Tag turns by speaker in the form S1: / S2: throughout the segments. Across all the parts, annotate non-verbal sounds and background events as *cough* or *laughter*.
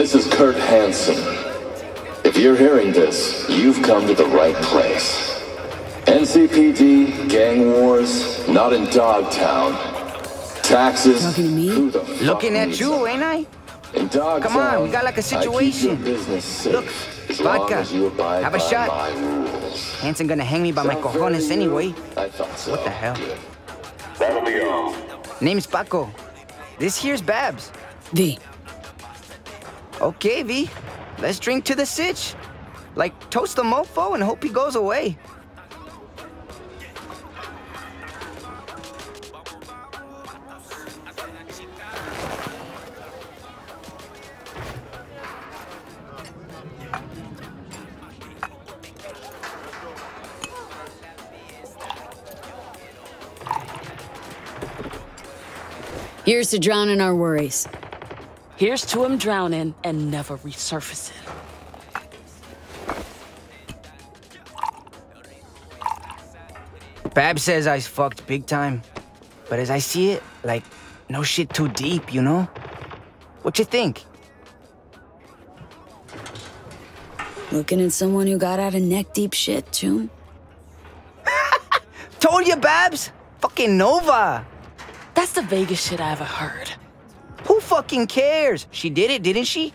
S1: This is Kurt Hansen. If you're hearing this, you've come to the right place. NCPD, gang wars, not in Dogtown. Taxes.
S2: Talking to me?
S1: Who the fuck
S3: Looking at you,
S1: them?
S3: ain't I?
S1: In Dogtown,
S3: Come on, we got like a situation.
S1: business safe,
S3: Look,
S1: as
S3: vodka.
S1: as
S3: Have a shot.
S1: my rules.
S3: Hansen gonna hang me by my cojones
S1: fair to you?
S3: anyway.
S1: I thought so.
S3: What the hell?
S4: That'll be all.
S3: Name's Paco. This here's Babs.
S2: V.
S3: Okay, V. Let's drink to the sitch. Like, toast the mofo and hope he goes away.
S2: Here's to drowning our worries.
S5: Here's to him drowning and never resurfacing.
S3: Bab says I fucked big time. But as I see it, like, no shit too deep, you know? What you think?
S2: Looking at someone who got out of neck deep shit, too. *laughs*
S3: Told you, Babs! Fucking Nova!
S5: That's the Vegas shit I ever heard.
S3: Who fucking cares? She did it, didn't she?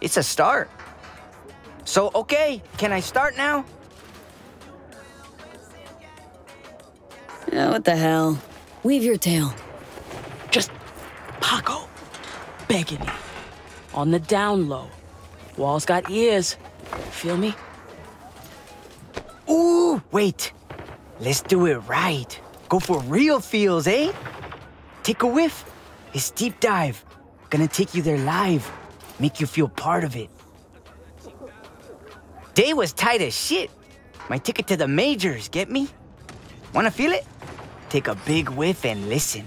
S3: It's a start. So, okay, can I start now?
S2: Yeah, what the hell? Weave your tail.
S5: Just Paco, begging you. On the down low. Walls got ears. Feel me?
S3: Ooh, wait. Let's do it right. Go for real feels, eh? Take a whiff. It's deep dive. Gonna take you there live. Make you feel part of it. Day was tight as shit. My ticket to the majors, get me? Wanna feel it? Take a big whiff and listen.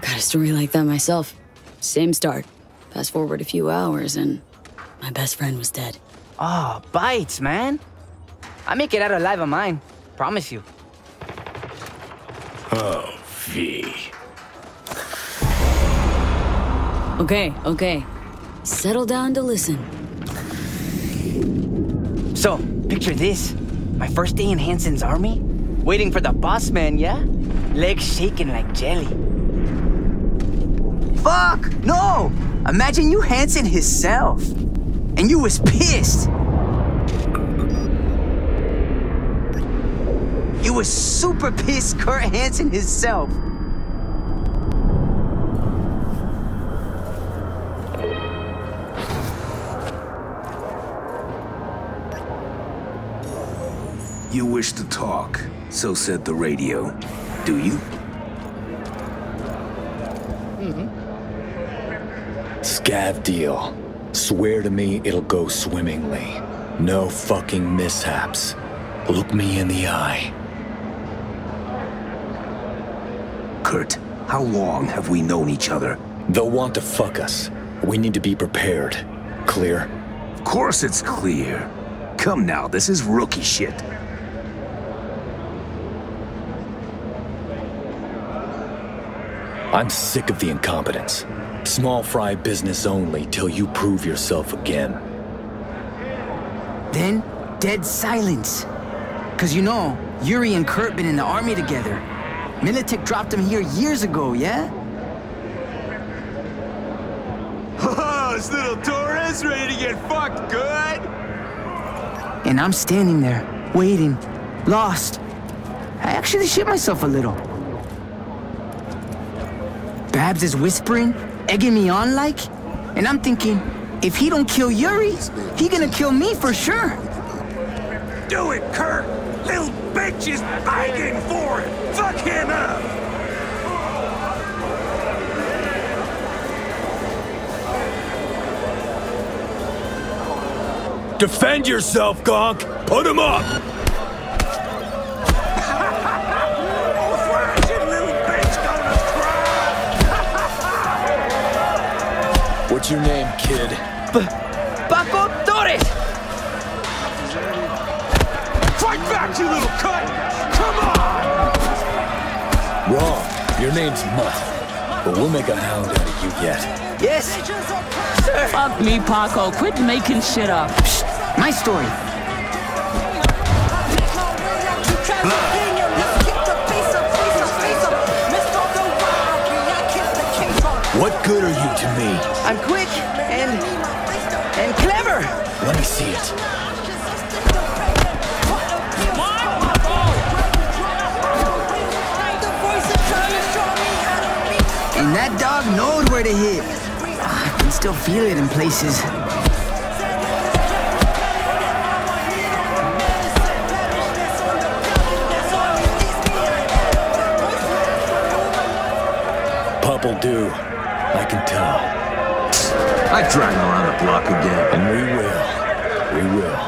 S2: Got a story like that myself. Same start. Fast forward a few hours and my best friend was dead.
S3: Ah, bites, man. I make it out alive of mine. Promise you.
S6: Oh, V.
S2: Okay, okay. Settle down to listen.
S3: So, picture this. My first day in Hansen's army, waiting for the boss man, yeah? Legs shaking like jelly. Fuck! No! Imagine you Hansen himself. And you was pissed. You was super pissed Kurt Hansen himself.
S7: You wish to talk, so said the radio. Do you? Mm-hmm.
S6: Scav deal. Swear to me it'll go swimmingly. No fucking mishaps. Look me in the eye.
S7: Kurt, how long have we known each other?
S6: They'll want to fuck us. We need to be prepared. Clear?
S7: Of course it's clear. Come now, this is rookie shit.
S6: I'm sick of the incompetence. Small fry business only till you prove yourself again.
S3: Then, dead silence. Cause you know, Yuri and Kurt been in the army together. Militech dropped him here years ago, yeah? *laughs*
S8: Oh, this little Torres ready to get fucked good?
S3: And I'm standing there, waiting, lost. I actually shit myself a little. Babs is whispering, egging me on like, and I'm thinking, if he don't kill Yuri, he gonna kill me for sure.
S8: Do it, Kurt! Little bitch is begging for it! Fuck him up!
S6: Defend yourself, Gonk! Put him up! What's your name, kid?
S3: B Paco Torres!
S8: Fight back, you little cunt! Come on!
S6: Wrong. Your name's Mutt. But we'll make a hound out of you yet.
S3: Yes? Sir.
S5: Fuck me, Paco. Quit making shit up.
S3: My story.
S6: What good are you to me?
S3: I'm quick and and clever.
S6: Let me see it.
S3: And that dog knows where to hit. Ah, I can still feel it in places.
S6: Pup'll do. I can tell.
S7: I drag him around the block again.
S6: And we will. We will.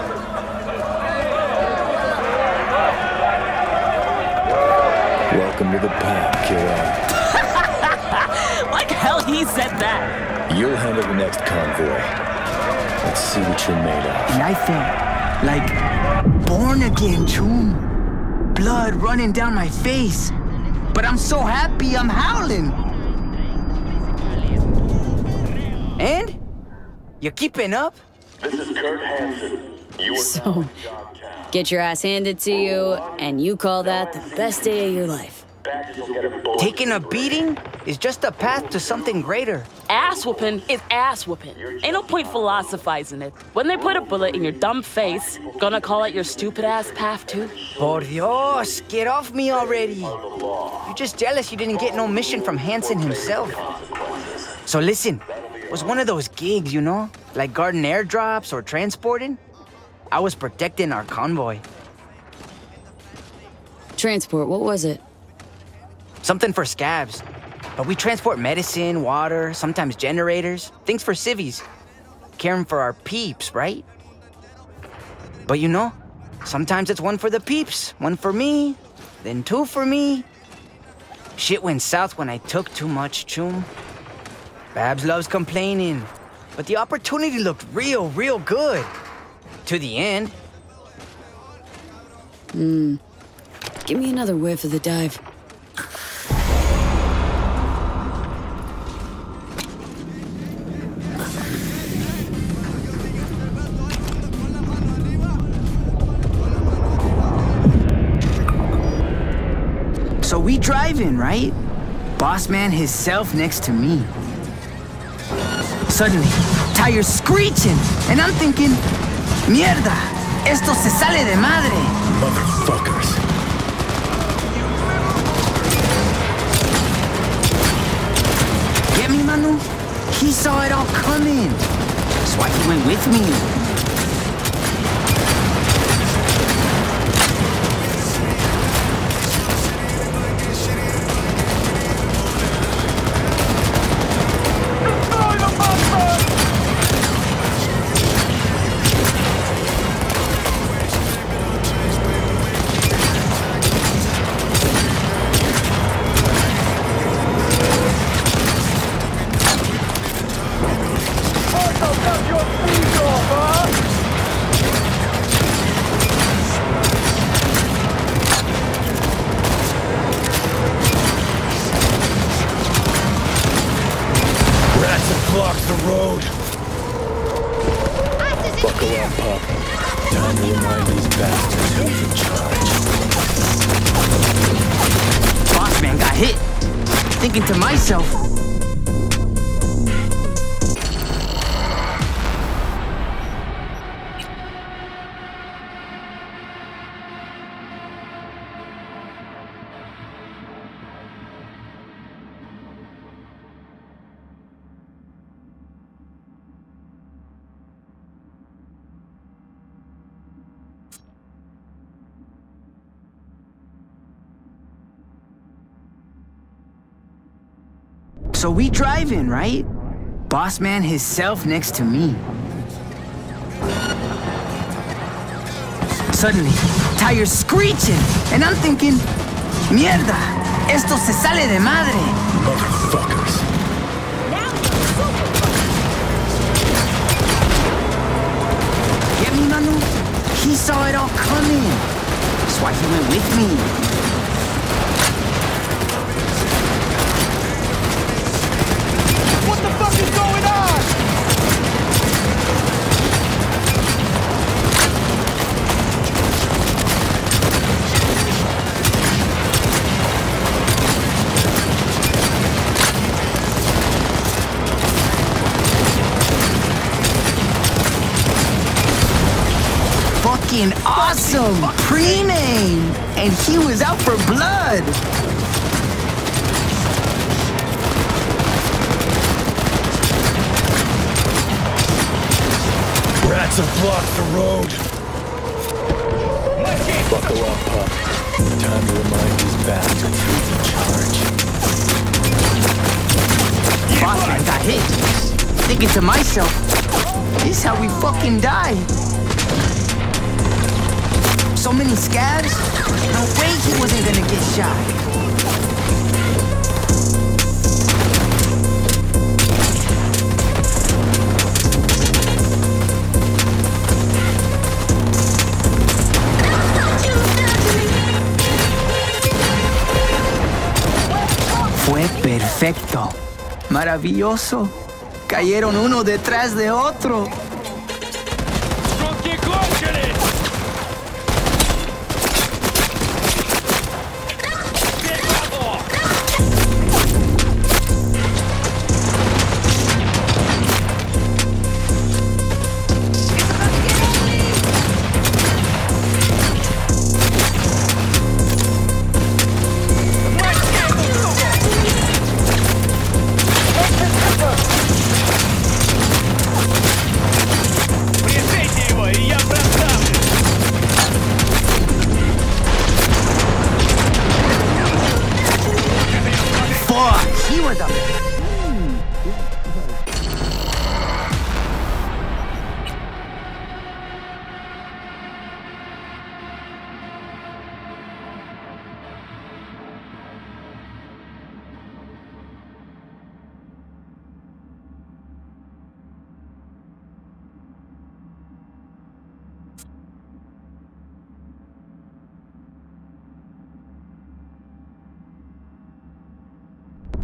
S6: Welcome to the pack, killer.
S5: Like hell he said that.
S6: You'll handle the next convoy. Let's see what you're made of.
S3: And I felt like born again, Choom. Blood running down my face. But I'm so happy I'm howling. You keeping up?
S4: This is Kurt Hansen. You are
S2: So, get your ass handed to you, and you call that the best day of your life.
S4: back to get a bullet.
S3: Taking a beating is just a path to something greater.
S5: Ass whooping is ass whooping. Ain't no point philosophizing it. When they put a bullet in your dumb face, gonna call it your stupid ass path too?
S3: Por Dios, get off me already. You're just jealous you didn't get no mission from Hansen himself. So listen, it was one of those gigs, you know? Like garden airdrops or transporting. I was protecting our convoy.
S2: Transport, what was it?
S3: Something for scavs. But we transport medicine, water, sometimes generators, things for civvies. Caring for our peeps, right? But you know, sometimes it's one for the peeps, one for me, then two for me. Shit went south when I took too much, Choom. Babs loves complaining, but the opportunity looked real, real good. To the end. Hmm.
S2: Give me another whiff of the dive.
S3: So we driving, right? Boss man himself next to me. Suddenly, tires screeching, and I'm thinking, mierda, esto se sale de madre.
S6: Motherfuckers.
S3: Get me, Manu? He saw it all coming. That's why he went with me.
S6: Buckle up. Time to remind these bastards who's in charge.
S3: Boss man got hit. Thinking to myself, So we driving, right? Boss man himself next to me. Suddenly, tires screeching, and I'm thinking, mierda, esto se sale de madre.
S6: Motherfuckers.
S3: Get me, Manu? He saw it all coming. That's why he went with me.
S8: What the fuck is going on?
S3: Fucking awesome! Pre-name! And he was out for blood!
S6: Rats have blocked the road. Buckle up, pup. Time to remind these bastards who's in charge.
S3: Boss man got hit. Thinking to myself, this is how we fucking die. So many scavs? No way he wasn't gonna get shot. Perfecto. Maravilloso. Cayeron uno detrás de otro.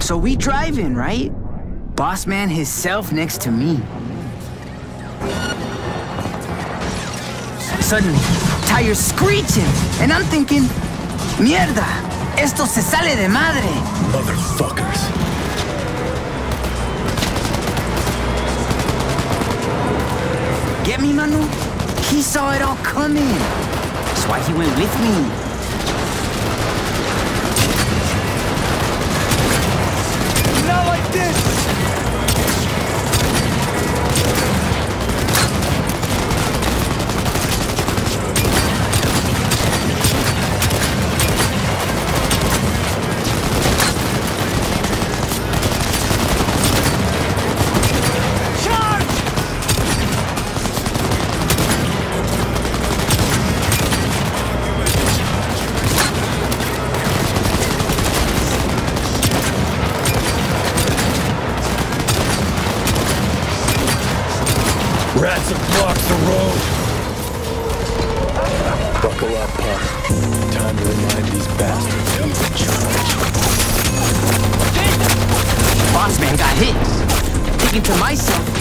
S3: So we driving, right? Boss man himself next to me. Suddenly, tires screeching, and I'm thinking, mierda, esto se sale de madre.
S6: Motherfuckers.
S3: Get me, Manu? He saw it all coming. That's why he went with me. Not like this!
S6: To
S3: myself,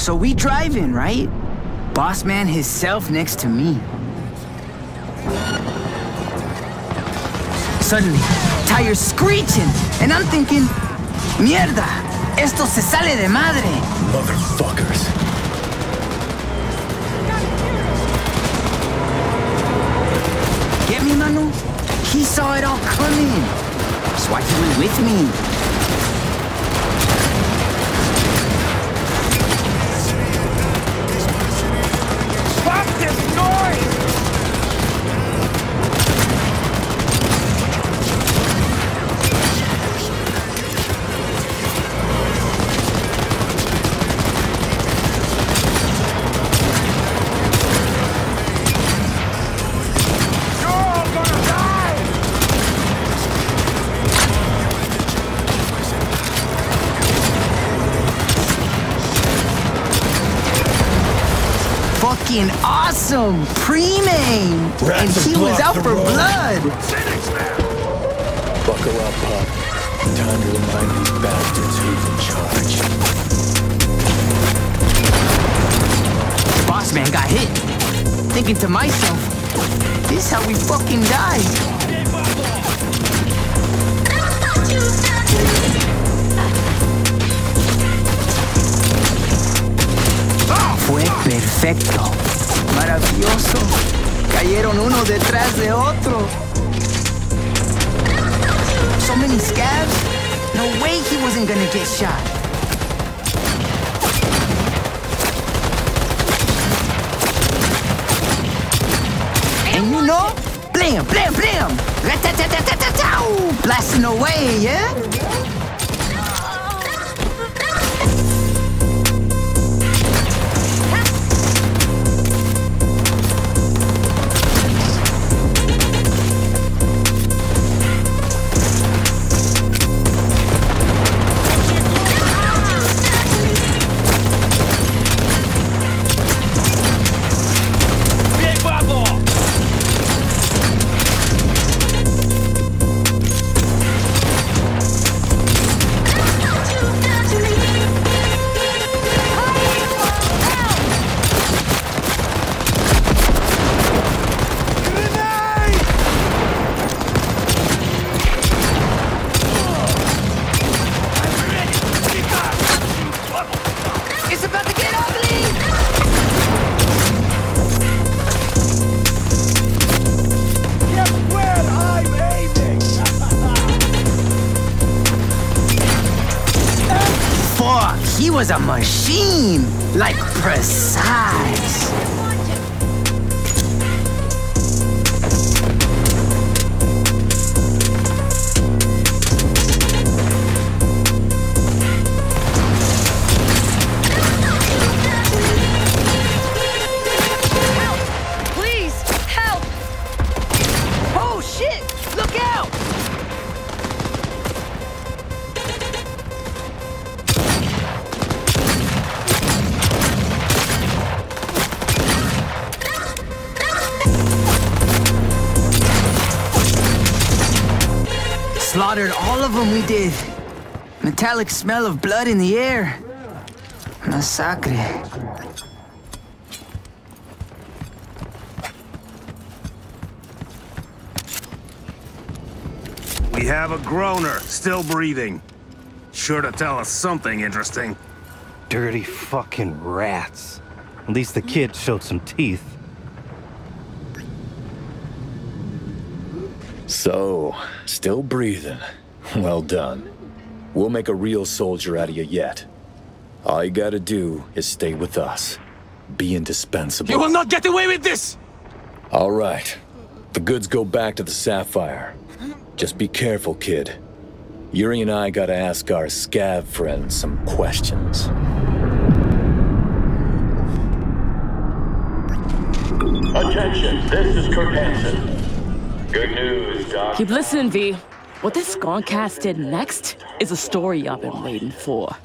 S3: So we drive in, right? Boss man himself next to me. Suddenly, tires screeching, and I'm thinking, mierda, esto se sale de madre.
S6: Motherfuckers.
S3: Get me, Manu? He saw it all coming. That's why he went with me. Awesome! Pre-main! And he was out for
S6: road.
S3: blood!
S6: Buckle up, pup. Time to remind these bastards who's in charge.
S3: Boss man got hit. Thinking to myself, this is how we fucking die. Fue perfecto. Maravilloso. Cayeron uno detrás de otro. So many scavs. No way he wasn't gonna get shot. And you know, blam, blam, blam, rat-tat-tat-tat-tat-tow, blasting away, yeah? Like all we did. Metallic smell of blood in the air. Massacre.
S8: We have a groaner, still breathing. Sure to tell us something interesting.
S9: Dirty fucking rats. At least the kid showed some teeth.
S6: So, still breathing. *laughs* Well done. We'll make a real soldier out of you yet. All you gotta do is stay with us. Be indispensable.
S8: You will not get away with this!
S6: All right. The goods go back to the Sapphire. Just be careful, kid. Yuri and I gotta ask our scav friends some questions.
S4: Attention, this is Kurt Hansen. Good news, Doc.
S5: Keep listening, V. What this Sconcast did next is a story I've been waiting for.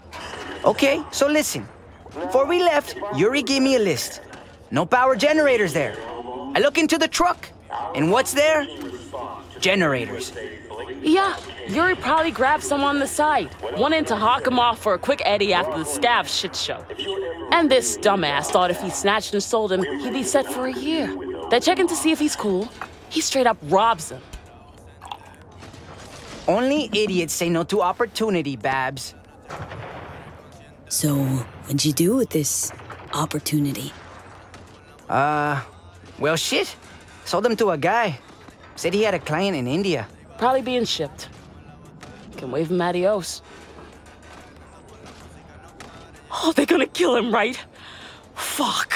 S3: Okay, so listen. Before we left, Yuri gave me a list. No power generators there. I look into the truck, and what's there? Generators.
S5: Yeah, Yuri probably grabbed some on the side, wanting to hawk him off for a quick eddy after the scav shit show. And this dumbass thought if he snatched and sold him, he'd be set for a year. They check checking to see if he's cool. He straight up robs them.
S3: Only idiots say no to opportunity, Babs.
S2: So, what'd you do with this opportunity?
S3: Uh, well, shit. Sold them to a guy. Said he had a client in India.
S5: Probably being shipped. Can wave him adios. Oh, they're gonna kill him, right? Fuck.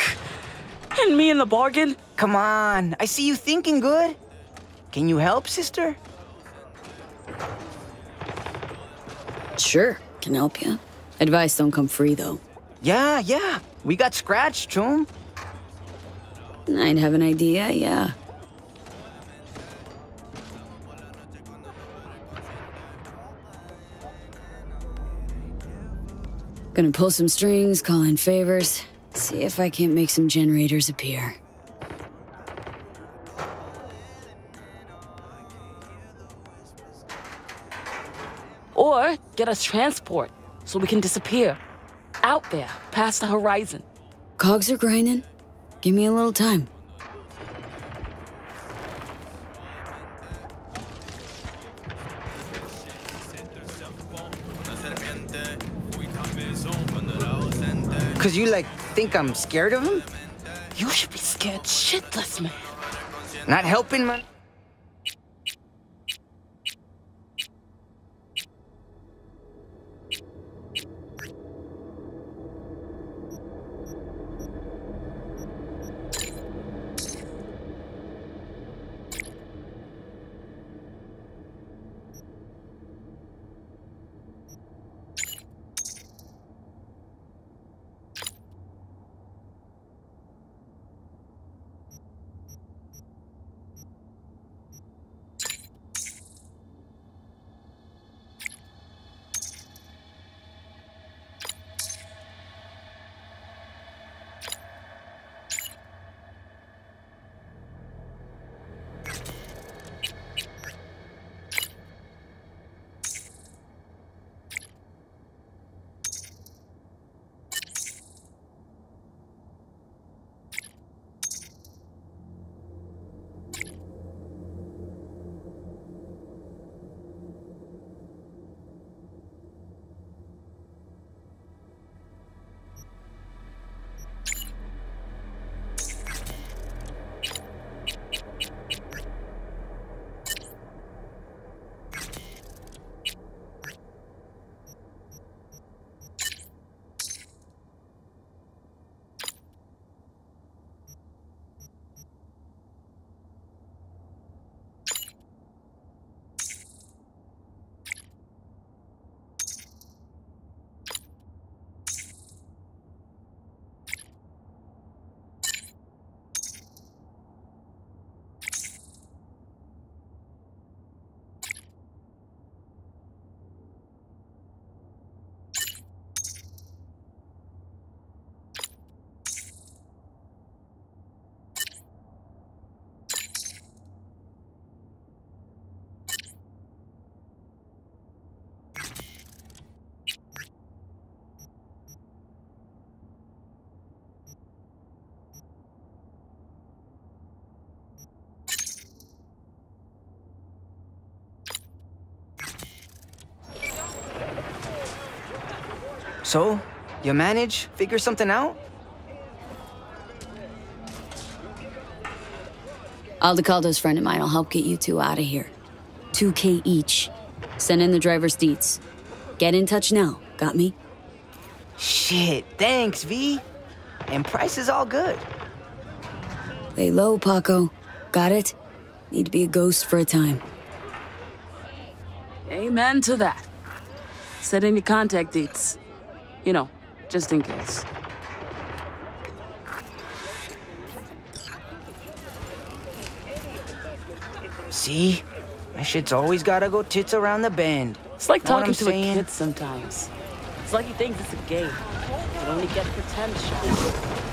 S5: And me in the bargain?
S3: Come on, I see you thinking good. Can you help, sister?
S2: Sure, can help you. Advice don't come free, though.
S3: Yeah, yeah. We got scratched, Choom.
S2: I'd have an idea, yeah. Gonna pull some strings, call in favors, see if I can't make some generators appear.
S5: Get us transport so we can disappear. Out there, past the horizon.
S2: Cogs are grinding. Give me a little time.
S3: Cause you, like, think I'm scared of him?
S5: You should be scared shitless, man.
S3: Not helping, man. So, you manage? Figure something out?
S2: Aldecaldo's friend of mine will help get you two out of here. 2K each. Send in the driver's deets. Get in touch now. Got me?
S3: Shit, thanks, V. And price is all good.
S2: Lay low, Paco. Got it? Need to be a ghost for a time.
S5: Amen to that. Set in your contact dates. You know, just in case.
S3: See? My shit's always gotta go tits around the bend.
S5: It's like talking to
S3: saying?
S5: a kid sometimes. It's like he thinks it's a game. But only get pretend.